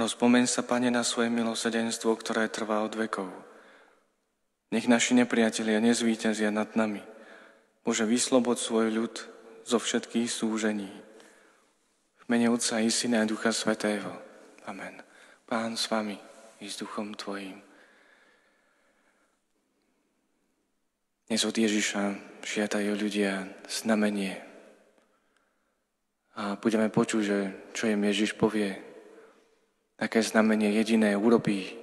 Rozpomeň sa, Pane, na svoje milosedenstvo, ktoré trvá od vekov. Nech naši nepriatelia nezvíťazia nad nami. Bože, vyslobod svoj ľud zo všetkých súžení. V mene Otca i Syna a Ducha Svetého. Amen. Pán s vami i s duchom Tvojim. Dnes od Ježiša žiadajú ľudia znamenie. A budeme počuť, že čo im Ježiš povie, aké znamenie jediné urobí.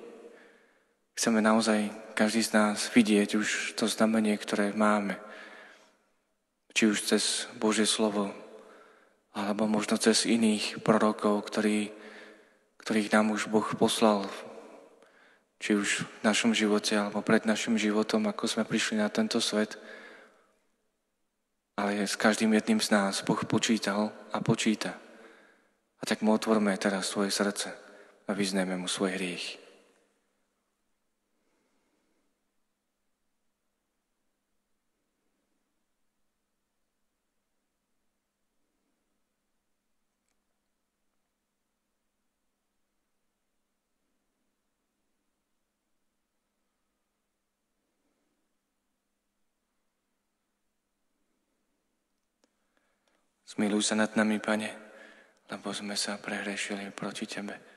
Chceme naozaj každý z nás vidieť už to znamenie, ktoré máme. Či už cez Božie slovo, alebo možno cez iných prorokov, ktorí, ktorých nám už Boh poslal či už v našom živote alebo pred našim životom, ako sme prišli na tento svet. Ale s každým jedným z nás Boh počítal a počíta. A tak mu otvorme teraz svoje srdce a vyznajme mu svoj hriech. Zmiluj sa nad nami, Pane, lebo sme sa prehrešili proti Tebe.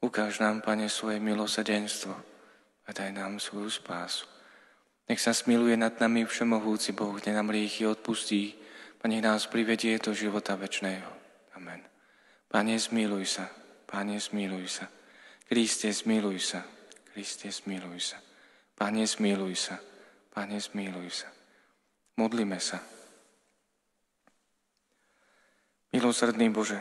Ukáž nám, Pane, svoje milosedenstvo a daj nám svoju spásu. Nech sa smiluje nad nami všemohúci Boh, kde nám rýchy odpustí, Pane, nás privedie do života večného. Amen. Pane, zmiluj sa, Pane, zmiluj sa. Kriste, zmiluj sa, Kriste, zmiluj sa. Pane, zmiluj sa, Pane, zmiluj sa. Modlíme sa. Milosrdný Bože,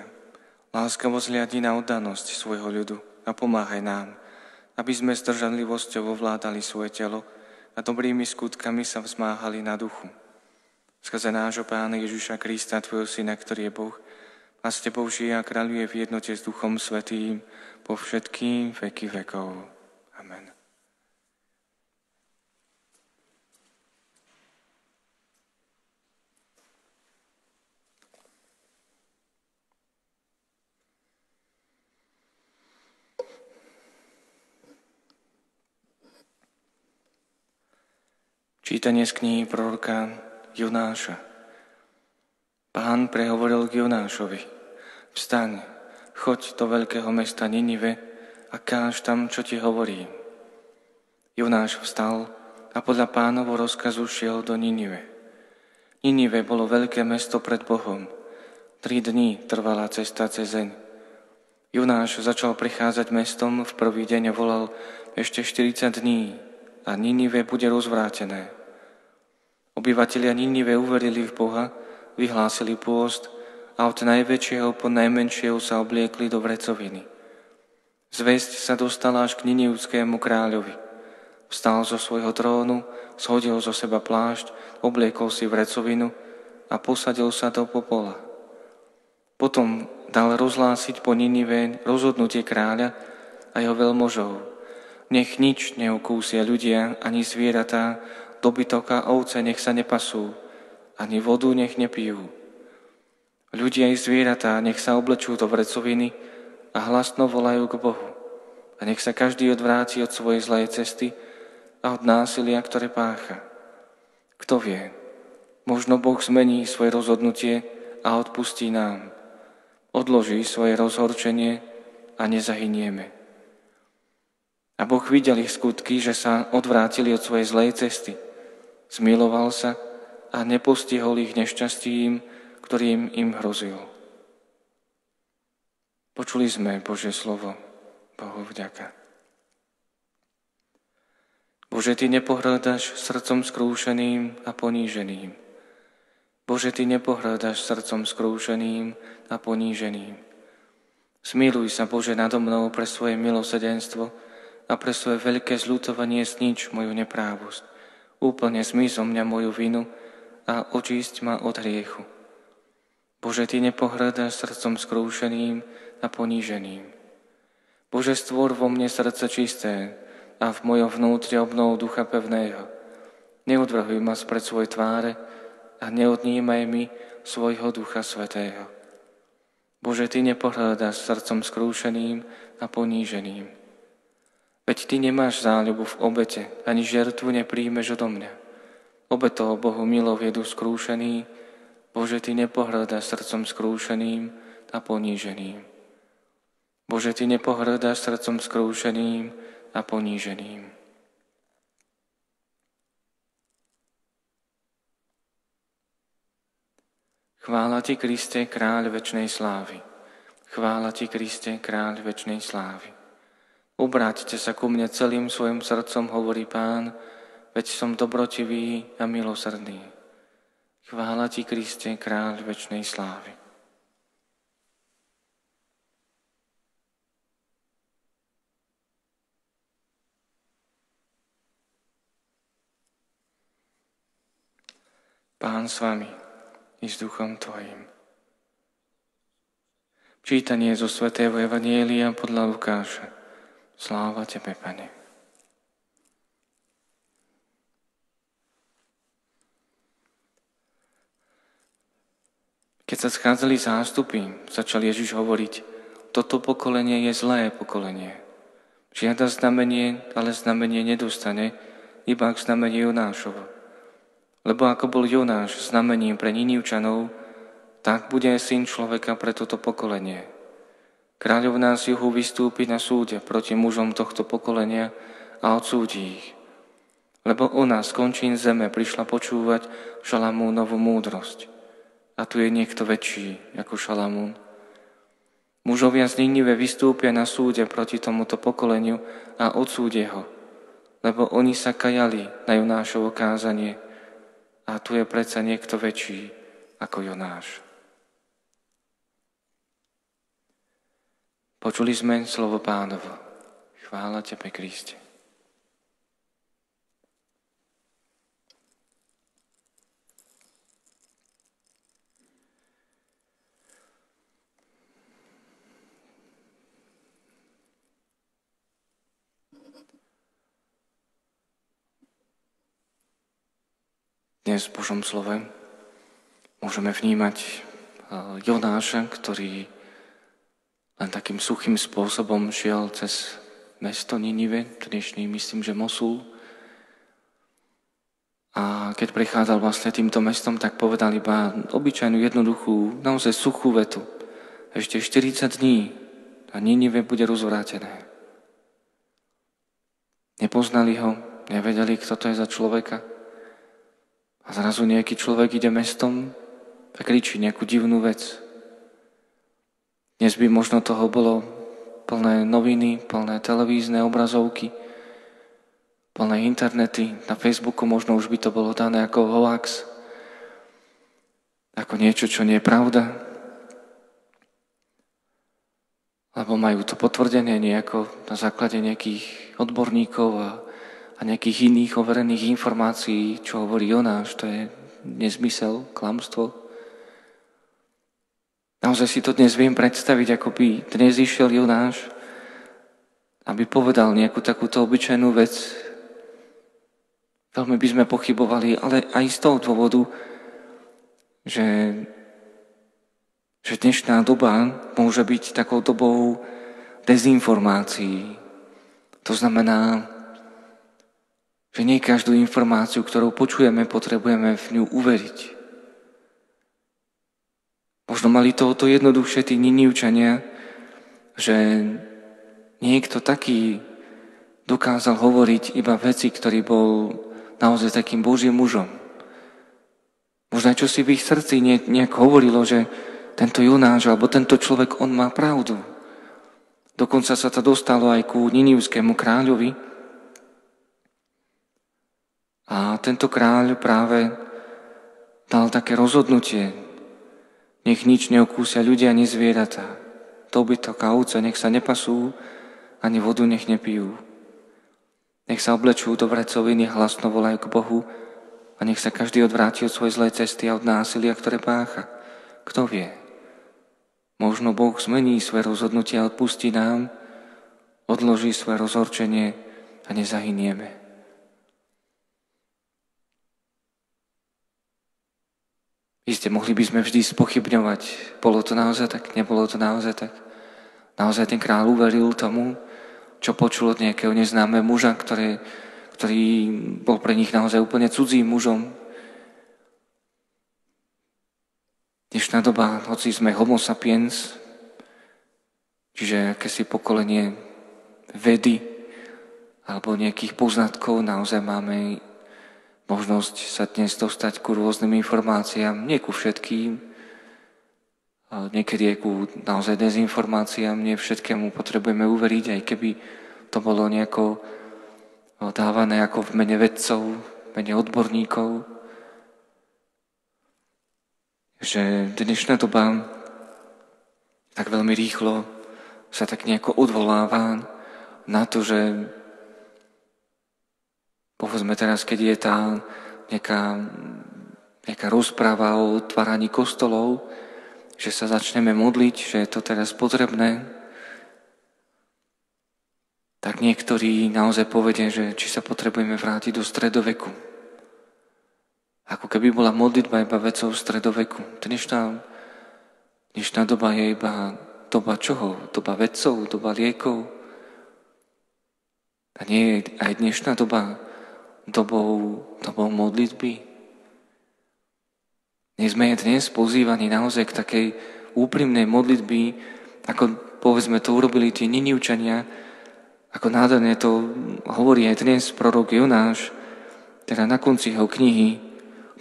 láskavo zliadni na oddanosť svojho ľudu a pomáhaj nám, aby sme s držanlivosťou ovládali svoje telo a dobrými skutkami sa vzmáhali na duchu. Skrze nášho Pána Ježiša Krista, Tvojho Syna, ktorý je Boh, a s Tebou žije a kráľuje v jednote s Duchom Svetým po všetkým veky vekov. Amen. Čítanie z knihy proroka Jonáša. Pán prehovoril k Jonášovi. Vstaň, choď do veľkého mesta Ninive a káž tam, čo ti hovorí. Jonáš vstal a podľa pánovo rozkazu šiel do Ninive. Ninive bolo veľké mesto pred Bohom. Tri dní trvala cesta cez zeň. Jonáš začal prichádzať mestom, v prvý deň volal ešte 40 dní a Ninive bude rozvrátené. Obyvatelia Ninive uverili v Boha, vyhlásili pôst a od najväčšieho po najmenšieho sa obliekli do vrecoviny. Zväzť sa dostala až k Ninivskému kráľovi. Vstal zo svojho trónu, shodil zo seba plášť, obliekol si vrecovinu a posadil sa do popola. Potom dal rozhlásiť po Ninive rozhodnutie kráľa a jeho veľmožov. Nech nič neukúsia ľudia ani zvieratá, dobytok a ovce nech sa nepasú, ani vodu nech nepijú. Ľudia i zvieratá nech sa oblečú do vrecoviny a hlasno volajú k Bohu. A nech sa každý odvráti od svojej zlej cesty a od násilia, ktoré pácha. Kto vie, možno Boh zmení svoje rozhodnutie a odpustí nám. Odloží svoje rozhorčenie a nezahynieme. A Boh videl ich skutky, že sa odvrátili od svojej zlej cesty – Zmiloval sa a nepostihol ich nešťastím, ktorým im hrozil. Počuli sme Bože slovo. Bohu vďaka. Bože, Ty nepohľadaš srdcom skrúšeným a poníženým. Bože, Ty nepohľadaš srdcom skrúšeným a poníženým. Smiluj sa, Bože, nado mnou pre svoje milosedenstvo a pre svoje veľké zľutovanie znič moju neprávosť Úplne zmizo mňa moju vinu a očísť ma od hriechu. Bože, Ty nepohľadáš srdcom skrúšeným a poníženým. Bože, stvor vo mne srdce čisté a v mojom vnútri obnov ducha pevného. Neodvrhuj ma spred svoj tváre a neodnímaj mi svojho ducha svetého. Bože, Ty nepohľadáš srdcom skrúšeným a poníženým. Veď Ty nemáš záľubu v obete, ani žertvu nepríjmeš odo mňa. Obetou Bohu milov jedu skrúšený, Bože, Ty nepohrdáš srdcom skrúšeným a poníženým. Bože, Ty nepohrdáš srdcom skrúšeným a poníženým. Chvála Ti, Kriste, kráľ večnej slávy. Chvála Ti, Kriste, kráľ večnej slávy. Obráťte sa ku mne celým svojim srdcom, hovorí Pán, veď som dobrotivý a milosrdný. Chvála Ti, Kriste, kráľ večnej slávy. Pán s vami i s duchom Tvojim. Čítanie zo Svetého Evanielia podľa Lukáša. Sláva Tebe, Pane. Keď sa schádzali zástupy, začal Ježiš hovoriť, toto pokolenie je zlé pokolenie. Žiada znamenie, ale znamenie nedostane, iba k znameniu Jonášovo. Lebo ako bol Jonáš znamením pre Ninivčanov, tak bude syn človeka pre toto pokolenie. Kráľovná z juhu vystúpi na súde proti mužom tohto pokolenia a odsúdi ich. Lebo ona z končín zeme prišla počúvať Šalamúnovú múdrosť. A tu je niekto väčší ako Šalamún. Mužovia z Ninive vystúpia na súde proti tomuto pokoleniu a odsúdia ho, lebo oni sa kajali na Jonášovo kázanie – a tu je predsa niekto väčší ako Jonáš. Počuli sme slovo pánovo. Chvála Tebe, Kriste. dnes Božom slove môžeme vnímať eh, Jonáša, ktorý len takým suchým spôsobom šiel cez mesto Ninive, dnešný myslím, že Mosul. A keď prechádzal vlastne týmto mestom, tak povedal iba obyčajnú, jednoduchú, naozaj suchú vetu. Ešte 40 dní a Ninive bude rozvrátené. Nepoznali ho, nevedeli, kto to je za človeka. A zrazu nejaký človek ide mestom a kričí nejakú divnú vec. Dnes by možno toho bolo plné noviny, plné televízne obrazovky, plné internety. Na Facebooku možno už by to bolo dané ako hoax, ako niečo, čo nie je pravda. Lebo majú to potvrdené nejako na základe nejakých odborníkov a a nejakých iných overených informácií, čo hovorí Jonáš, to je nezmysel, klamstvo. Naozaj si to dnes viem predstaviť, ako by dnes išiel Jonáš, aby povedal nejakú takúto obyčajnú vec. Veľmi by sme pochybovali, ale aj z toho dôvodu, že, že dnešná doba môže byť takou dobou dezinformácií. To znamená, že nie každú informáciu, ktorú počujeme, potrebujeme v ňu uveriť. Možno mali to o to jednoduchšie tí Ninivčania, že niekto taký dokázal hovoriť iba veci, ktorý bol naozaj takým Božím mužom. Možno čo si v ich srdci nejak hovorilo, že tento Jonáš alebo tento človek, on má pravdu. Dokonca sa to dostalo aj ku Ninivskému kráľovi, a tento kráľ práve dal také rozhodnutie, nech nič neokúsia ľudia ani zvieratá. Dobytok a ovce nech sa nepasú, ani vodu nech nepijú. Nech sa oblečú do vrecoviny, hlasno volajú k Bohu a nech sa každý odvráti od svojej zlej cesty a od násilia, ktoré pácha. Kto vie? Možno Boh zmení svoje rozhodnutie a odpustí nám, odloží svoje rozhorčenie a nezahynieme. Isté, mohli by sme vždy spochybňovať, bolo to naozaj tak, nebolo to naozaj tak. naozaj ten kráľ uveril tomu, čo počul od nejakého neznámeho muža, ktoré, ktorý bol pre nich naozaj úplne cudzím mužom. Dnešná doba, hoci sme homo sapiens, čiže akési pokolenie vedy alebo nejakých poznatkov, naozaj máme možnosť sa dnes dostať ku rôznym informáciám, nie ku všetkým, niekedy aj ku naozaj dezinformáciám, nie všetkému potrebujeme uveriť, aj keby to bolo nejako dávané ako v mene vedcov, v mene odborníkov. Že dnešná doba tak veľmi rýchlo sa tak nejako odvoláva na to, že Povedzme teraz, keď je tá nejaká, nejaká rozpráva o otváraní kostolov, že sa začneme modliť, že je to teraz potrebné, tak niektorí naozaj povedia, že či sa potrebujeme vrátiť do stredoveku. Ako keby bola modlitba iba vecou stredoveku. Dnešná, dnešná doba je iba doba čoho? Doba vedcov, doba liekov. A nie je aj dnešná doba dobou, dobou modlitby. Nie sme dnes pozývaní naozaj k takej úprimnej modlitby, ako povedzme to urobili tie Ninivčania, ako nádherné to hovorí aj dnes prorok Jonáš, teda na konci jeho knihy,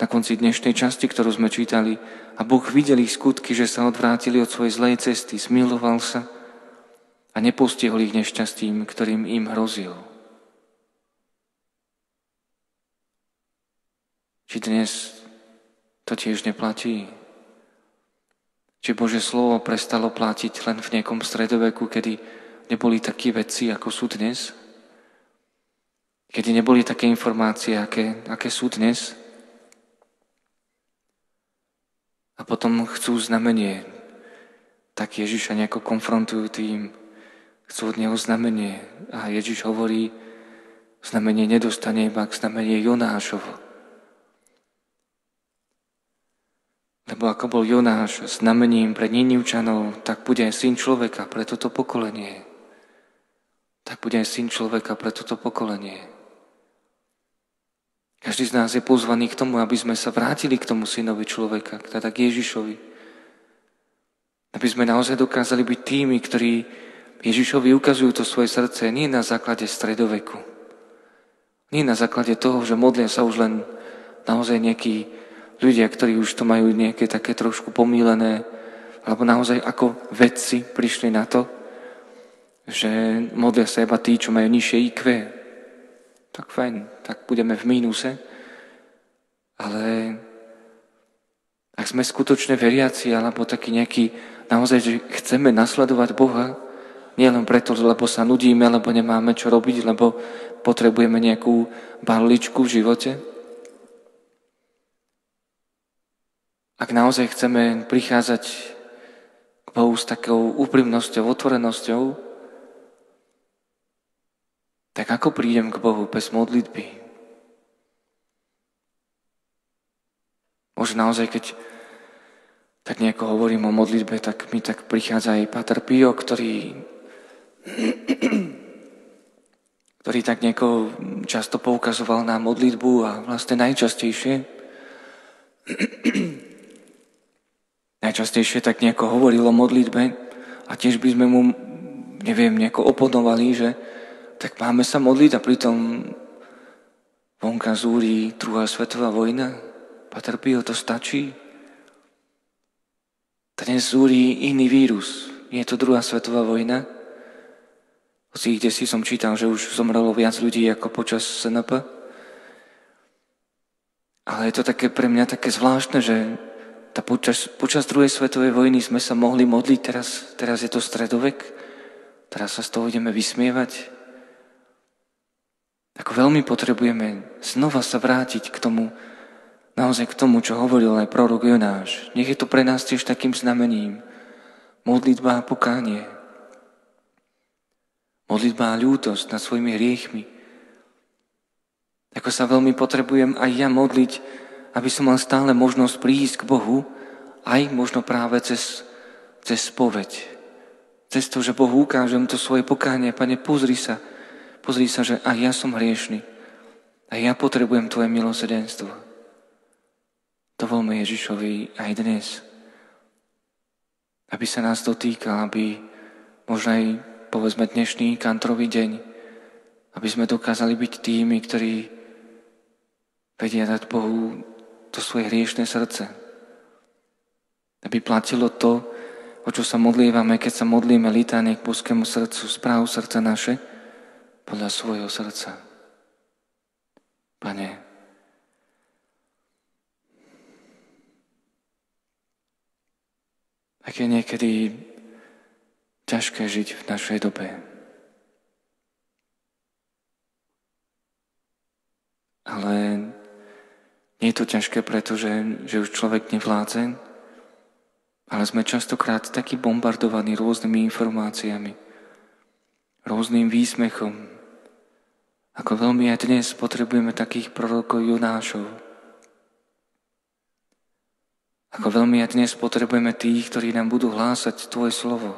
na konci dnešnej časti, ktorú sme čítali, a Boh videl ich skutky, že sa odvrátili od svojej zlej cesty, smiloval sa a nepostihol ich nešťastím, ktorým im hrozil. Či dnes to tiež neplatí? Či Bože slovo prestalo platiť len v nejakom stredoveku, kedy neboli takí veci, ako sú dnes? Kedy neboli také informácie, aké, aké sú dnes? A potom chcú znamenie. Tak Ježiša nejako konfrontujú tým. Chcú od neho znamenie. A Ježiš hovorí, znamenie nedostane iba k znamenie Jonášovo. Lebo ako bol Jonáš znamením pre Ninivčanov, tak bude aj syn človeka pre toto pokolenie. Tak bude aj syn človeka pre toto pokolenie. Každý z nás je pozvaný k tomu, aby sme sa vrátili k tomu synovi človeka, teda k Ježišovi. Aby sme naozaj dokázali byť tými, ktorí Ježišovi ukazujú to svoje srdce nie na základe stredoveku. Nie na základe toho, že modlia sa už len naozaj nejaký ľudia, ktorí už to majú nejaké také trošku pomílené, alebo naozaj ako vedci prišli na to, že modlia sa iba tí, čo majú nižšie IQ. Tak fajn, tak budeme v mínuse. Ale ak sme skutočne veriaci, alebo taký nejaký, naozaj, že chceme nasledovať Boha, nielen preto, lebo sa nudíme, lebo nemáme čo robiť, lebo potrebujeme nejakú barličku v živote, Ak naozaj chceme prichádzať k Bohu s takou úprimnosťou, otvorenosťou, tak ako prídem k Bohu bez modlitby? Možno naozaj, keď tak nejako hovorím o modlitbe, tak mi tak prichádza aj Pater Pio, ktorý, ktorý tak nejako často poukazoval na modlitbu a vlastne najčastejšie najčastejšie tak nejako hovoril o modlitbe a tiež by sme mu, neviem, nejako oponovali, že tak máme sa modliť a pritom vonka zúri druhá svetová vojna. Pater Pio, to stačí? Dnes zúri iný vírus. Je to druhá svetová vojna? Hoci kde si som čítal, že už zomrelo viac ľudí ako počas SNP. Ale je to také pre mňa také zvláštne, že tá počas, počas druhej svetovej vojny sme sa mohli modliť, teraz, teraz je to stredovek, teraz sa z toho ideme vysmievať. Ako veľmi potrebujeme znova sa vrátiť k tomu, naozaj k tomu, čo hovoril aj prorok Jonáš. Nech je to pre nás tiež takým znamením. Modlitba a pokánie. Modlitba a ľútosť nad svojimi hriechmi. Ako sa veľmi potrebujem aj ja modliť aby som mal stále možnosť prísť k Bohu, aj možno práve cez, cez spoveď, Cez to, že Bohu ukážem to svoje pokánie. Pane, pozri sa. Pozri sa, že aj ja som hriešný. A ja potrebujem Tvoje milosedenstvo. Dovolme Ježišovi aj dnes, aby sa nás dotýkal, aby možno aj povedzme dnešný kantrový deň, aby sme dokázali byť tými, ktorí vedia dať Bohu to svoje hriešné srdce. Aby platilo to, o čo sa modlívame, keď sa modlíme litáne k boskému srdcu, správ srdca naše podľa svojho srdca. Pane, ak je niekedy ťažké žiť v našej dobe, ale nie je to ťažké, pretože že už človek nevládze, ale sme častokrát takí bombardovaní rôznymi informáciami, rôznym výsmechom, ako veľmi aj dnes potrebujeme takých prorokov Jonášov. Ako veľmi aj dnes potrebujeme tých, ktorí nám budú hlásať Tvoje slovo.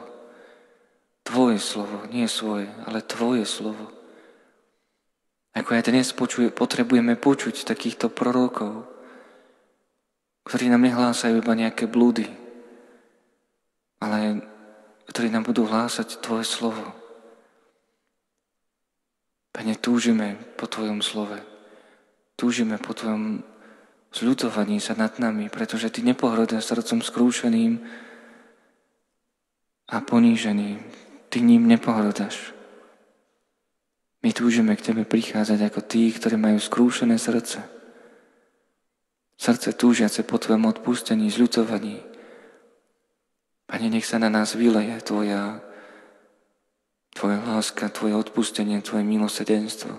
Tvoje slovo, nie svoje, ale Tvoje slovo. Ako aj dnes počuje, potrebujeme počuť takýchto prorokov, ktorí nám nehlásajú iba nejaké blúdy, ale ktorí nám budú hlásať Tvoje slovo. Pane, túžime po Tvojom slove. Túžime po Tvojom zľutovaní sa nad nami, pretože Ty nepohrodáš srdcom skrúšeným a poníženým. Ty ním nepohrodáš. My túžime k Tebe prichádzať ako tí, ktorí majú skrúšené srdce. Srdce túžiace po Tvojom odpustení, zľutovaní. Pane, nech sa na nás vyleje Tvoja, Tvoja láska, Tvoje odpustenie, Tvoje milosedenstvo.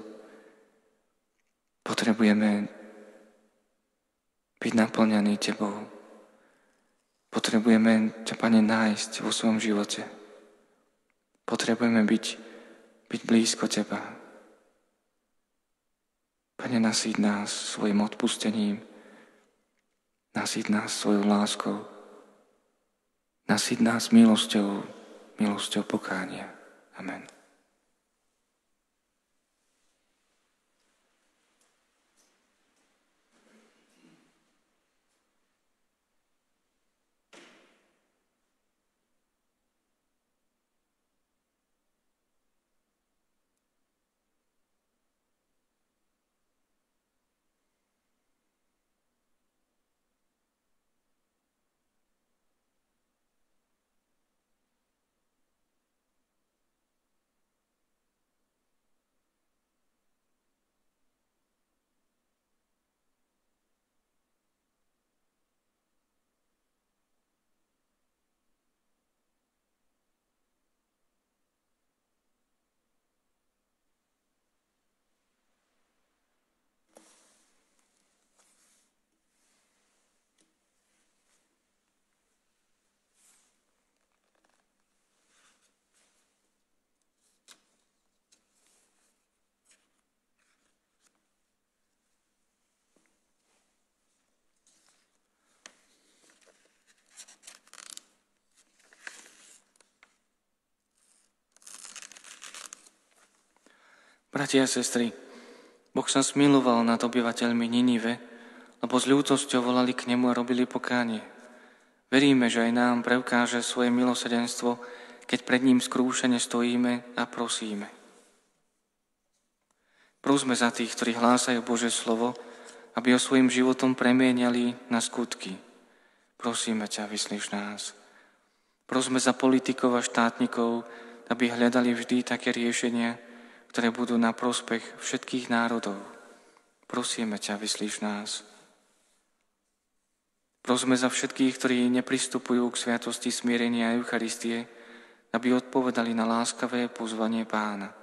Potrebujeme byť naplňaní Tebou. Potrebujeme ťa, Pane, nájsť vo svojom živote. Potrebujeme byť byť blízko Teba. Pane, nasíť nás svojim odpustením, nasíť nás svojou láskou, nasíť nás milosťou, milosťou pokánia. Amen. Bratia a sestry, Boh sa smiloval nad obyvateľmi Ninive, lebo s ľútosťou volali k nemu a robili pokánie. Veríme, že aj nám preukáže svoje milosedenstvo, keď pred ním skrúšene stojíme a prosíme. Prosme za tých, ktorí hlásajú Bože slovo, aby ho svojim životom premieniali na skutky. Prosíme ťa, vyslíš nás. Prosme za politikov a štátnikov, aby hľadali vždy také riešenia, ktoré budú na prospech všetkých národov. Prosíme ťa, vyslíš nás. Prosme za všetkých, ktorí nepristupujú k sviatosti smierenia a Eucharistie, aby odpovedali na láskavé pozvanie pána.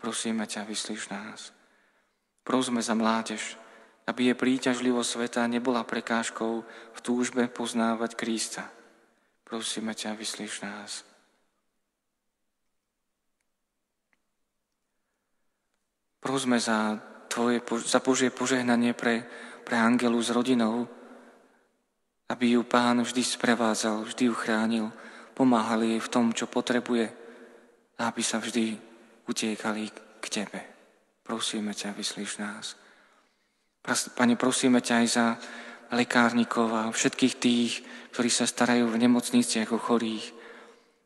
Prosíme ťa, vyslíš nás. Prosme za mládež, aby je príťažlivo sveta nebola prekážkou v túžbe poznávať Krista. Prosíme ťa, vyslíš nás. Prosme za, tvoje, za Božie požehnanie pre, pre Angelu s rodinou, aby ju Pán vždy sprevádzal, vždy ju chránil pomáhali jej v tom, čo potrebuje a aby sa vždy utiekali k Tebe. Prosíme ťa, vyslíš nás. Pane, prosíme ťa aj za lekárnikov a všetkých tých, ktorí sa starajú v nemocniciach o chorých,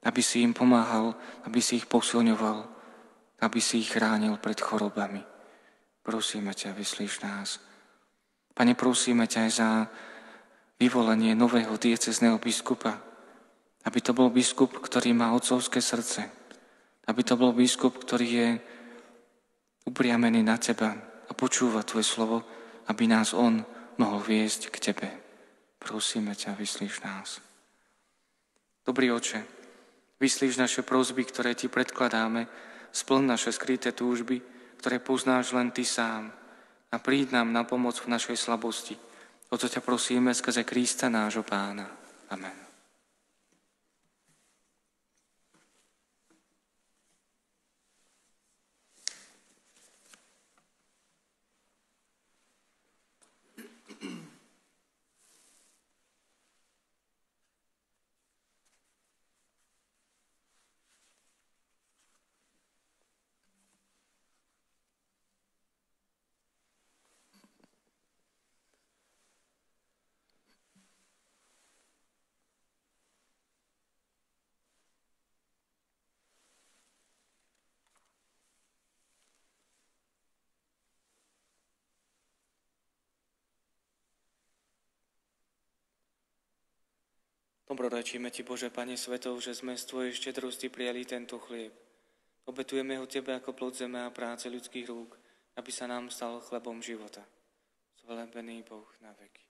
aby si im pomáhal, aby si ich posilňoval, aby si ich chránil pred chorobami. Prosíme ťa, vyslíš nás. Pane, prosíme ťa aj za vyvolenie nového diecezného biskupa, aby to bol biskup, ktorý má otcovské srdce, aby to bol biskup, ktorý je upriamený na Teba a počúva Tvoje slovo, aby nás On mohol viesť k Tebe. Prosíme ťa, vyslíš nás. Dobrý oče, vyslíš naše prosby, ktoré Ti predkladáme, splň naše skryté túžby, ktoré poznáš len Ty sám a príď nám na pomoc v našej slabosti. O to ťa prosíme skrze Krista nášho Pána. Amen. Dobrorečíme Ti, Bože, Pane Svetov, že sme z Tvojej štedrosti prijali tento chlieb. Obetujeme ho Tebe ako plod zeme a práce ľudských rúk, aby sa nám stal chlebom života. Zvelebený Boh na veky.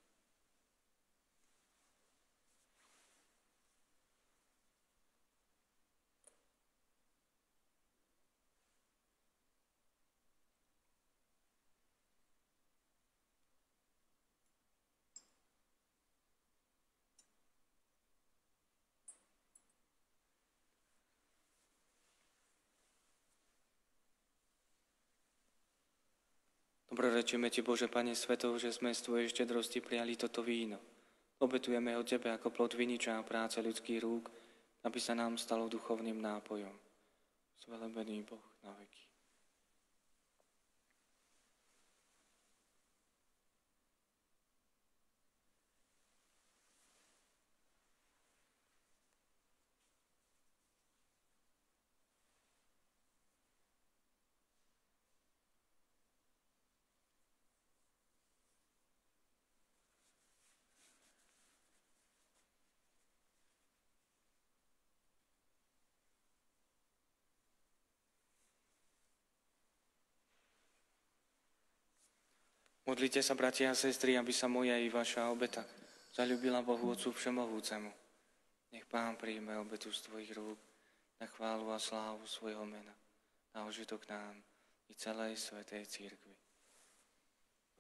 Dobrorečíme Ti, Bože, Pane Svetov, že sme z Tvojej štedrosti prijali toto víno. Obetujeme ho Tebe ako plod viniča a práce ľudských rúk, aby sa nám stalo duchovným nápojom. Zvelebený Boh na veky. Modlite sa, bratia a sestry, aby sa moja i vaša obeta zalúbila Bohu Otcu Všemohúcemu. Nech Pán príjme obetu z Tvojich rúk na chválu a slávu svojho mena, na ožitok nám i celej Svetej Církvi.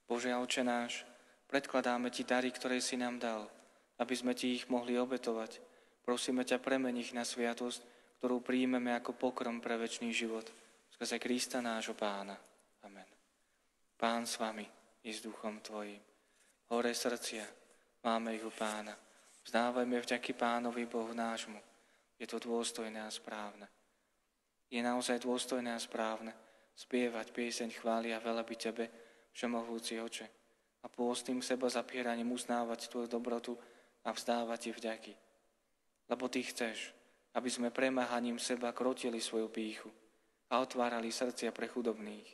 Bože Oče náš, predkladáme Ti dary, ktoré si nám dal, aby sme Ti ich mohli obetovať. Prosíme ťa, premen ich na sviatosť, ktorú príjmeme ako pokrom pre väčší život. Skrze Krista nášho Pána. Amen. Pán s vami i s duchom Tvojim. Hore srdcia, máme ich u Pána. Vzdávajme vďaky Pánovi Bohu nášmu. Je to dôstojné a správne. Je naozaj dôstojné a správne spievať pieseň chvály a veleby Tebe, Všemohúci oče, a pôstnym seba zapieraním uznávať Tvoju dobrotu a vzdávať Ti vďaky. Lebo Ty chceš, aby sme premáhaním seba krotili svoju píchu a otvárali srdcia pre chudobných.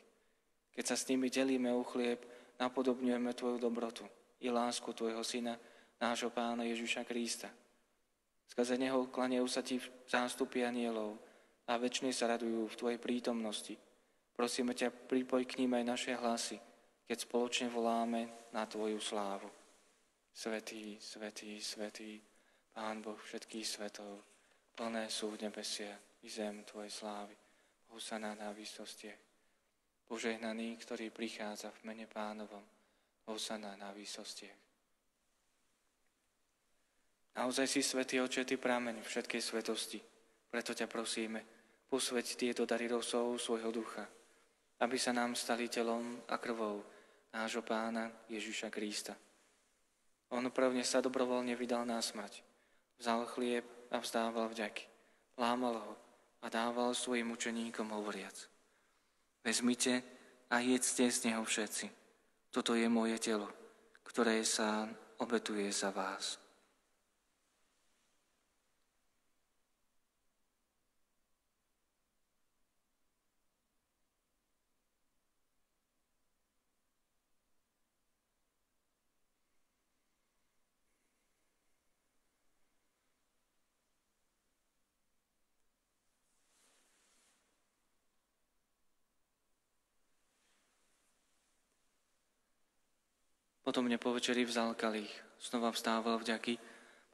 Keď sa s nimi delíme o chlieb, napodobňujeme Tvoju dobrotu i lásku Tvojho Syna, nášho Pána Ježiša Krista. Skrze Neho klanejú sa Ti zástupy anielov a väčšine sa radujú v Tvojej prítomnosti. Prosíme ťa, pripoj k ním aj naše hlasy, keď spoločne voláme na Tvoju slávu. Svetý, svetý, svetý, Pán Boh všetkých svetov, plné sú nebesia i zem Tvojej slávy. Husana na výsostiach. Požehnaný, ktorý prichádza v mene pánovom, Hosana na výsostiach. Naozaj si svetý oče, ty prameň všetkej svetosti. Preto ťa prosíme, posveď tieto dary rosou svojho ducha, aby sa nám stali telom a krvou nášho pána Ježiša Krista. On prvne sa dobrovoľne vydal na smrť, vzal chlieb, a vzdával vďaky. Lámal ho a dával svojim učeníkom hovoriac. Vezmite a jedzte z neho všetci. Toto je moje telo, ktoré sa obetuje za vás. Potom mne po večeri vzal kalich, znova vstával vďaky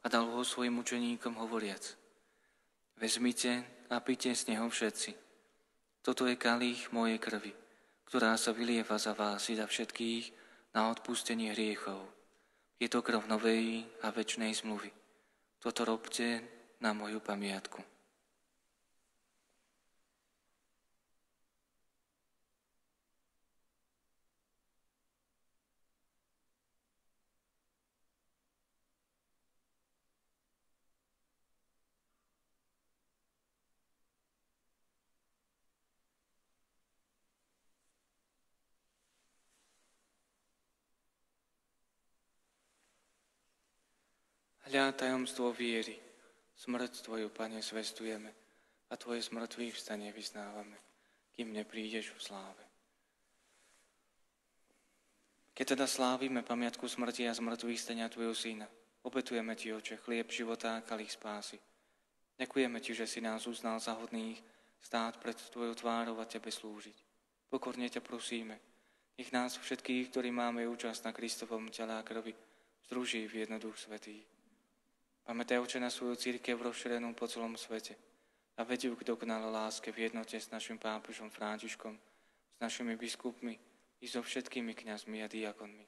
a dal ho svojim učeníkom hovoriac. Vezmite a pite z neho všetci. Toto je kalich mojej krvi, ktorá sa vylieva za vás i za všetkých na odpustenie hriechov. Je to krv novej a väčšnej zmluvy. Toto robte na moju pamiatku. Hľa tajomstvo viery, smrť Tvoju, Pane, zvestujeme a Tvoje zmrtvých vstanie vyznávame, kým neprídeš v sláve. Keď teda slávime pamiatku smrti a zmrtvých stania Tvojho Syna, obetujeme Ti, Oče, chlieb života a kalich spásy. Ďakujeme Ti, že si nás uznal za hodných stáť pred Tvojou tvárou a Tebe slúžiť. Pokorne ťa prosíme, nech nás všetkých, ktorí máme účasť na Kristovom tele a krvi, združí v jednoduch svetých. Pamätaj, Oče, na svoju církev rozšírenú po celom svete a vedí k dokonalé láske v jednote s našim pápežom Františkom, s našimi biskupmi i so všetkými kňazmi a diakonmi.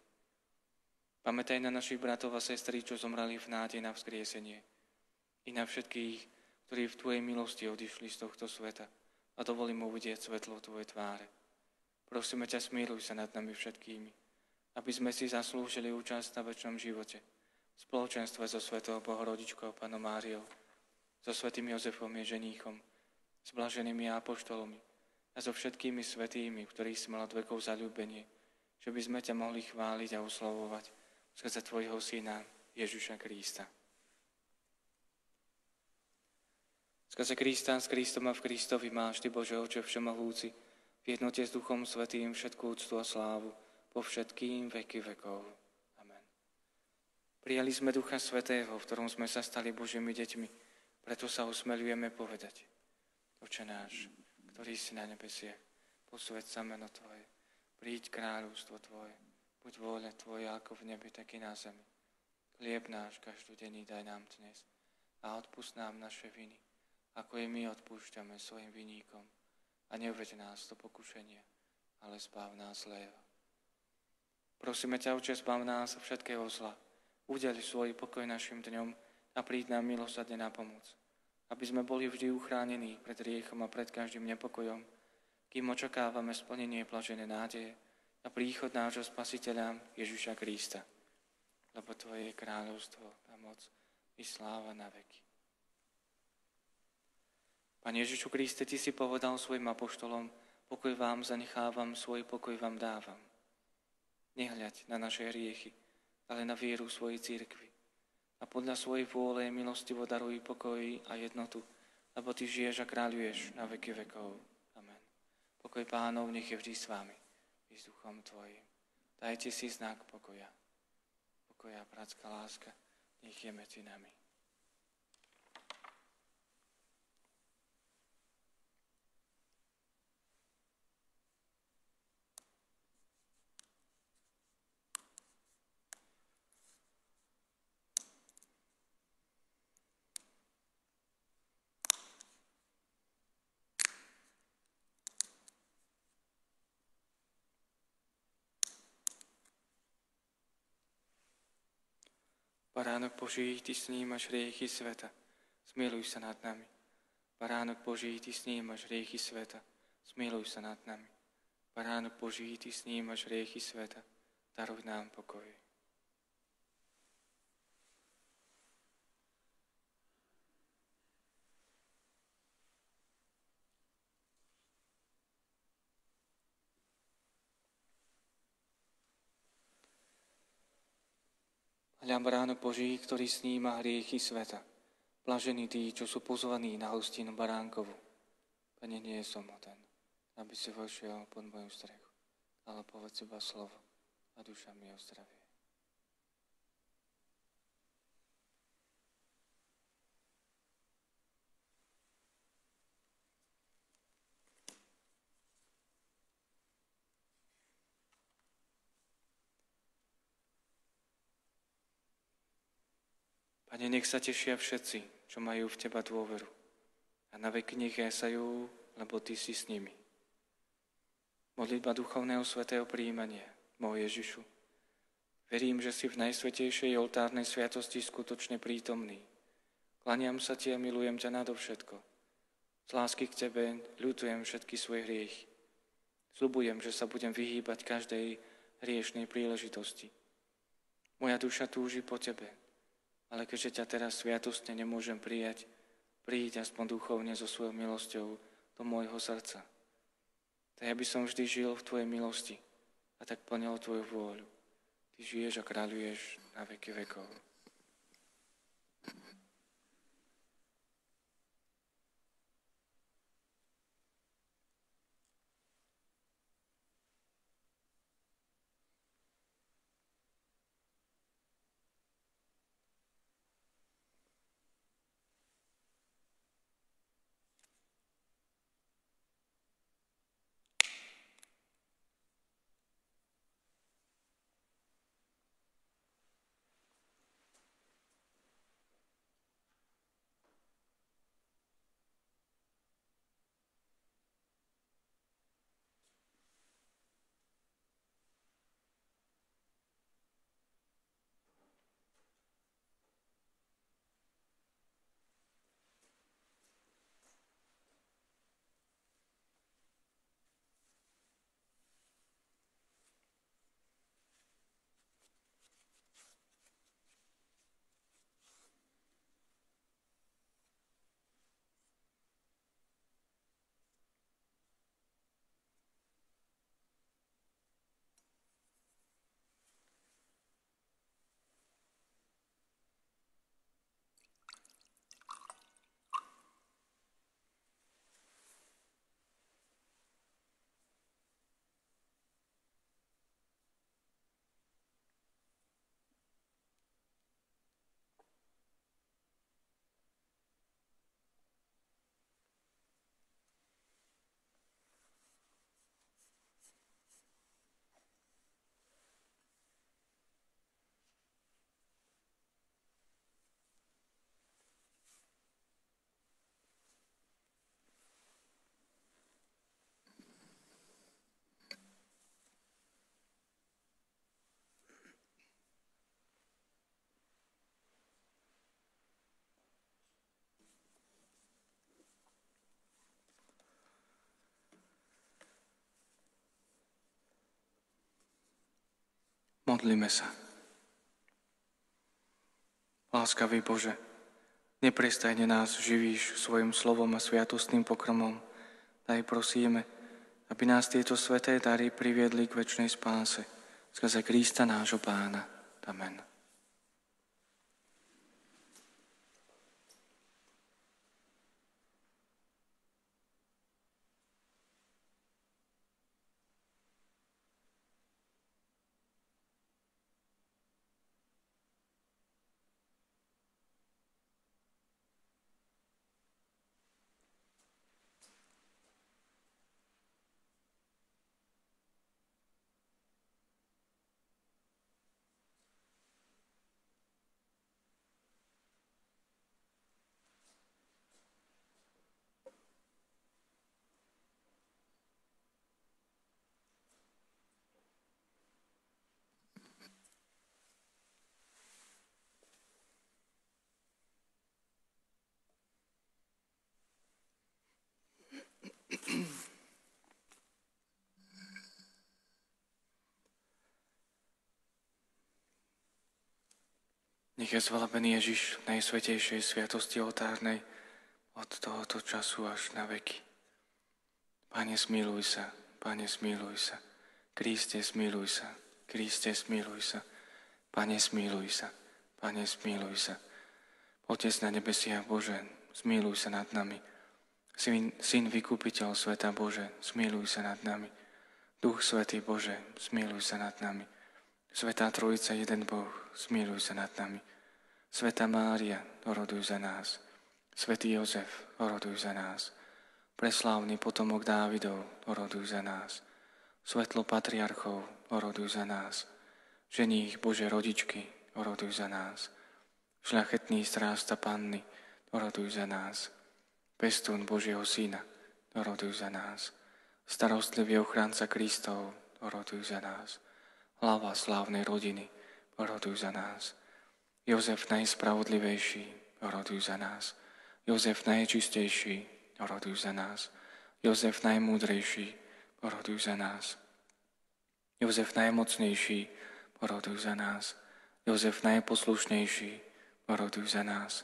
Pamätaj na našich bratov a sestry, čo zomrali v nádej na vzkriesenie. I na všetkých, ktorí v Tvojej milosti odišli z tohto sveta a dovolím mu vidieť svetlo Tvojej tváre. Prosíme ťa, smíruj sa nad nami všetkými, aby sme si zaslúžili účasť na väčšnom živote – spoločenstve so Svetou Bohorodičkou Panom Máriou, so Svetým Jozefom je ženíchom, s blaženými apoštolmi a so všetkými svetými, ktorých si mal od zalúbenie, že by sme ťa mohli chváliť a oslavovať skrze Tvojho Syna Ježiša Krista. Skrze Krista, s Kristom a v Kristovi máš Ty, Bože Oče Všemohúci, v jednote s Duchom Svetým všetkú úctu a slávu po všetkým veky vekov. Prijali sme Ducha Svetého, v ktorom sme sa stali Božími deťmi. Preto sa usmelujeme povedať. Oče náš, ktorý si na nebesiach, posved sa meno Tvoje, príď kráľovstvo Tvoje, buď vôľa Tvoja ako v nebi, tak i na zemi. Chlieb náš každodenný daj nám dnes a odpust nám naše viny, ako i my odpúšťame svojim viníkom. A neuveď nás do pokušenia, ale zbav nás zlého. Prosíme ťa, Oče, zbav nás všetkého zla, Udeli svoj pokoj našim dňom a príď nám milosadne na pomoc. Aby sme boli vždy uchránení pred riechom a pred každým nepokojom, kým očakávame splnenie blažené nádeje a príchod nášho Spasiteľa Ježiša Krista. Lebo Tvoje je kráľovstvo a moc i sláva na veky. Pane Ježišu Kriste, Ty si povedal svojim apoštolom, pokoj vám zanechávam, svoj pokoj vám dávam. Nehľaď na naše hriechy, ale na vieru svojej církvy. A podľa svojej vôle milostivo daruj pokoj a jednotu, lebo Ty žiješ a kráľuješ na veky vekov. Amen. Pokoj pánov nech je vždy s vami i s duchom Tvojim. Dajte si znak pokoja. Pokoja, bratská láska, nech je medzi nami. Baránok Boží, Ty snímaš riechy sveta, smiluj sa nad nami. Baránok Boží, Ty snímaš riechy sveta, smiluj sa nad nami. Baránok Boží, Ty snímaš riechy sveta, daruj nám pokoj. – Hľa baránok Boží, ktorý sníma hriechy sveta. Blažení tí, čo sú pozvaní na hostinu baránkovu. Pane, nie som ten, aby si vošiel pod moju strechu, ale povedz iba slovo a duša mi ozdravie. Pane, nech sa tešia všetci, čo majú v Teba dôveru. A na veky nech jesajú, lebo Ty si s nimi. Modlitba Duchovného Svetého príjmania, môj Ježišu. Verím, že si v najsvetejšej oltárnej sviatosti skutočne prítomný. Klaniam sa Ti a milujem ťa nadovšetko. Z lásky k Tebe ľutujem všetky svoje hriechy. Sľubujem, že sa budem vyhýbať každej hriešnej príležitosti. Moja duša túži po Tebe, ale keďže ťa teraz sviatostne nemôžem prijať, príď aspoň duchovne so svojou milosťou do môjho srdca. Tak ja by som vždy žil v Tvojej milosti a tak plnil Tvoju vôľu. Ty žiješ a kráľuješ na veky vekov. Modlíme sa. Láskavý Bože, neprestajne nás živíš svojim slovom a sviatostným pokromom. Daj prosíme, aby nás tieto sveté dary priviedli k väčšnej spáse skrze Krista nášho Pána. Amen. Nech je zvelebený Ježiš v najsvetejšej sviatosti oltárnej od tohoto času až na veky. Pane, smiluj sa, Pane, smiluj sa. Kriste, smiluj sa. Kriste, smiluj sa. Pane, smiluj sa. Pane, smíluj sa. Otec na nebesiach Bože, smíluj sa nad nami. Syn, syn vykúpiteľ sveta Bože, smíluj sa nad nami. Duch Svetý Bože, smíluj sa nad nami. Svetá Trojica, jeden Boh, smíluj sa nad nami. Sveta Mária, oroduj za nás. Svetý Jozef, oroduj za nás. Preslávny potomok Dávidov, oroduj za nás. Svetlo patriarchov, oroduj za nás. Ženích Bože rodičky, oroduj za nás. Šľachetný strásta panny, oroduj za nás. Pestún Božieho Syna, oroduj za nás. Starostlivý ochránca Kristov, oroduj za nás. Hlava slávnej rodiny, oroduj za nás. Jozef najspravodlivejší, oroduj za nás. Jozef najčistejší, oroduj za nás. Jozef najmúdrejší, oroduj za nás. Jozef najmocnejší, oroduj za nás. Jozef najposlušnejší, oroduj za nás.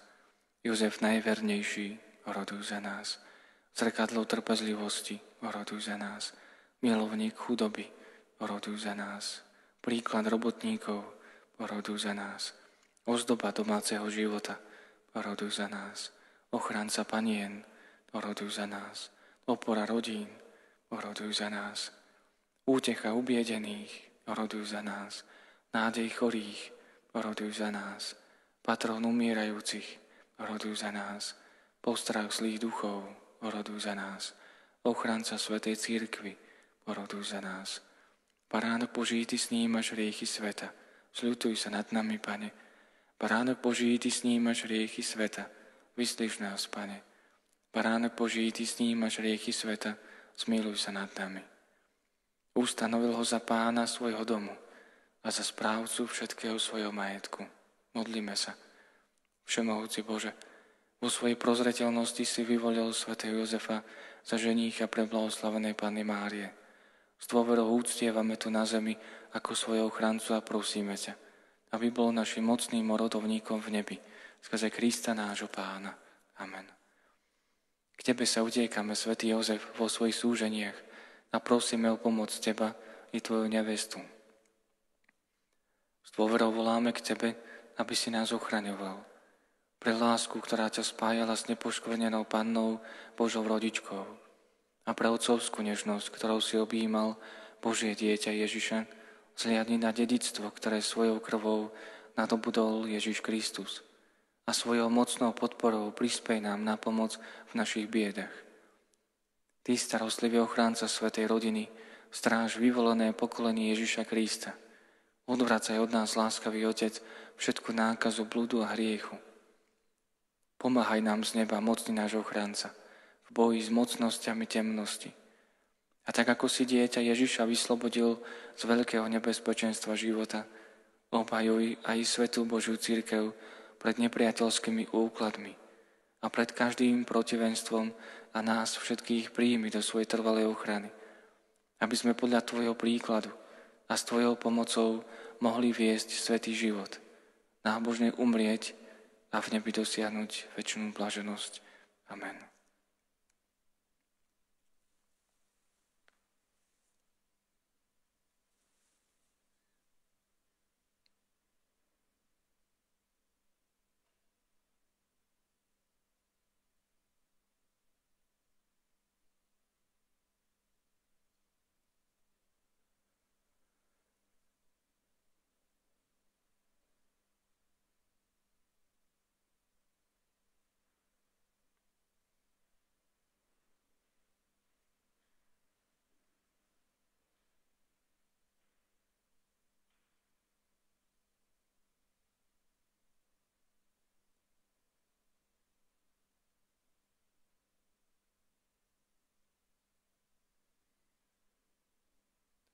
Jozef najvernejší, oroduj za nás. Zrkadlo trpezlivosti, oroduj za nás. Milovník chudoby, oroduj za nás. Príklad robotníkov, oroduj za nás. Ozdoba domáceho života, oroduj za nás. Ochranca panien, oroduj za nás. Opora rodín, oroduj za nás. Útecha ubiedených, oroduj za nás. Nádej chorých, oroduj za nás. Patron umierajúcich, oroduj za nás. Postrach zlých duchov, oroduj za nás. Ochranca Svetej Církvy, oroduj za nás. Baránok Boží, Ty snímaš riechy sveta, zľutuj sa nad nami, Pane. Baránok Boží, Ty snímaš riechy sveta, vyslíš nás, Pane. Baránok Boží, Ty snímaš riechy sveta, zmiluj sa nad nami. Ustanovil ho za pána svojho domu a za správcu všetkého svojho majetku. Modlíme sa. Všemohúci Bože, vo svojej prozreteľnosti si vyvolil svätého Jozefa za ženícha pre blahoslavenej Panny Márie. S dôverou úctievame tu na zemi ako svojho ochrancu a prosíme ťa, aby bol našim mocným morodovníkom v nebi, skrze Krista nášho pána. Amen. K Tebe sa utiekame, svätý Jozef, vo svojich súženiach a prosíme o pomoc Teba i Tvoju nevestu. S dôverou voláme k Tebe, aby si nás ochraňoval pre lásku, ktorá ťa spájala s nepoškvrnenou pannou Božou rodičkou a pre otcovskú nežnosť, ktorou si objímal Božie dieťa Ježiša, zliadni na dedictvo, ktoré svojou krvou nadobudol Ježiš Kristus a svojou mocnou podporou prispej nám na pomoc v našich biedach. Ty, starostlivý ochránca Svetej rodiny, stráž vyvolené pokolenie Ježiša Krista. Odvracaj od nás, láskavý Otec, všetku nákazu, blúdu a hriechu Pomáhaj nám z neba, mocný náš ochránca, v boji s mocnosťami temnosti. A tak ako si dieťa Ježiša vyslobodil z veľkého nebezpečenstva života, obhajuj aj Svetú Božiu církev pred nepriateľskými úkladmi a pred každým protivenstvom a nás všetkých príjmi do svojej trvalej ochrany, aby sme podľa Tvojho príkladu a s Tvojou pomocou mohli viesť svetý život, nábožne umrieť a v nebi dosiahnuť väčšinu blaženosť. Amen.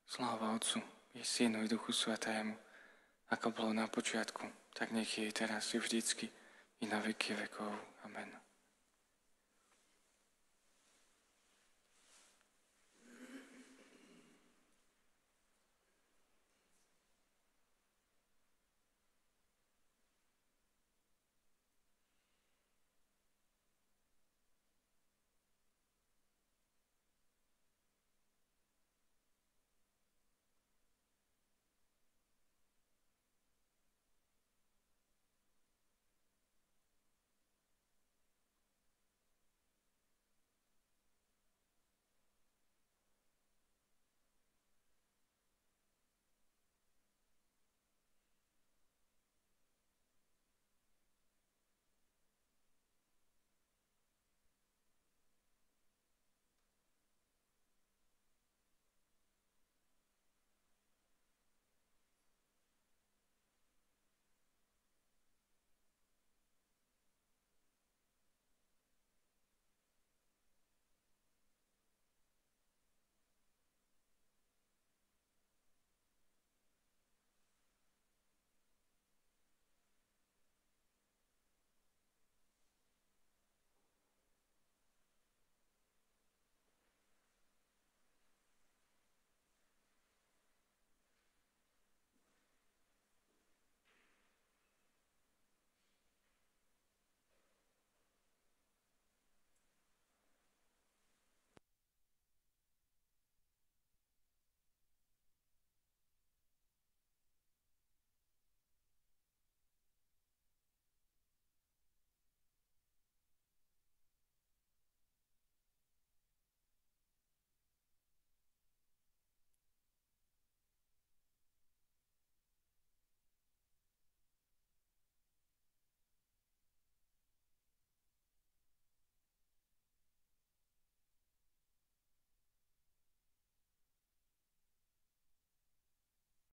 Sláva Otcu i Synu i Duchu Svetému, ako bolo na počiatku, tak nech je teraz i vždycky i na veky vekov. Amen.